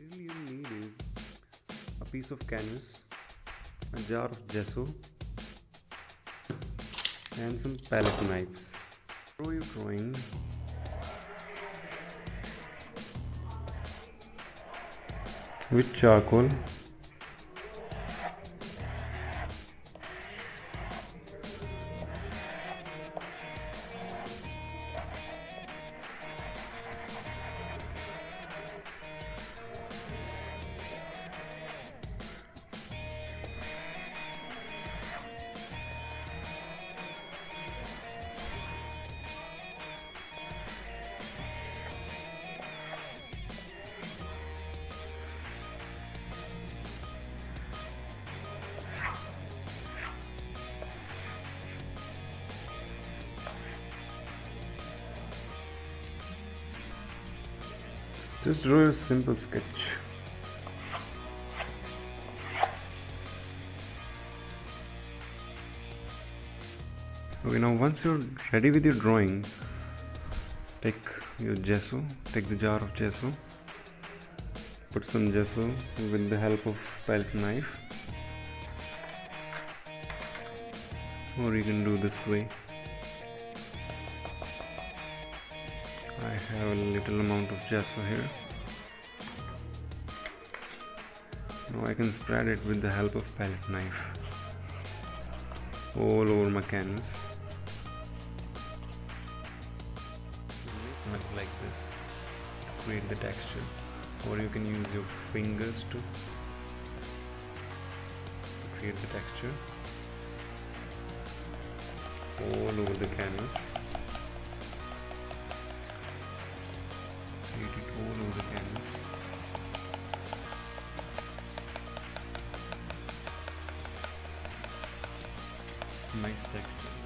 material you need is a piece of canvas, a jar of gesso, and some palette knives. Draw your drawing with charcoal Just draw a simple sketch. Okay, now once you're ready with your drawing, take your gesso, take the jar of gesso, put some gesso with the help of palette knife, or you can do this way. I have a little amount of gesso here. Now I can spread it with the help of palette knife all over my canvas. Like this to create the texture or you can use your fingers to create the texture all over the canvas. my section.